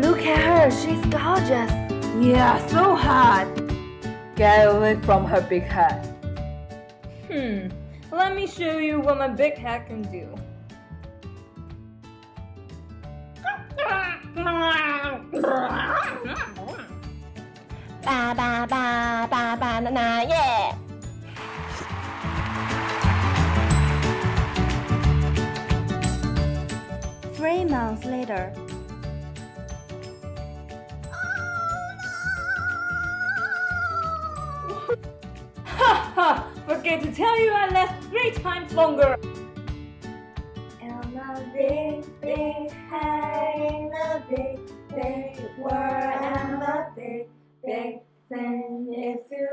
Look at her, she's gorgeous. Yeah, so hot. Get away from her big head. Hmm, let me show you what my big head can do. Ba ba ba ba ba na na yeah. Three months later. Forget to tell you I last three times longer. A big, big head in a big, big world. I'm a big, big thing if you